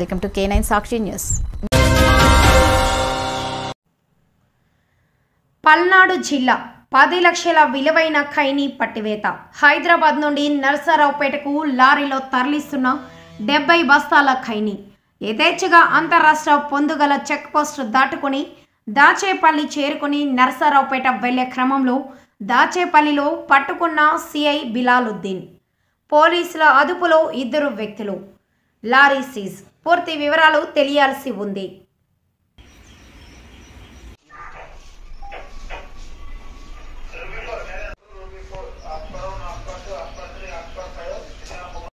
Welcome to K nine Sakshi news. Palnadu జిల్లా పది లక్షల విలువైన ఖైనీ పట్టివేత. హైదరాబాద్ నుండి నర్సరావుపేటకు లారీలో తరలిస్తున్న డెబ్బై బస్తాల ఖైనీ. యథేచ్ఛగా అంతరాష్ట్ర పొందుగల చెక్ పోస్ట్ దాటుకుని దాచేపల్లి చేరుకుని నర్సరావుపేట వెళ్ళే క్రమంలో దాచేపల్లిలో పట్టుకున్న సిఐ బిలాలుద్దీన్. పోలీసుల అదుపులో ఇద్దరు వ్యక్తులు. Lorry seize. పూర్తి వివరాలు తెలియాల్సి ఉంది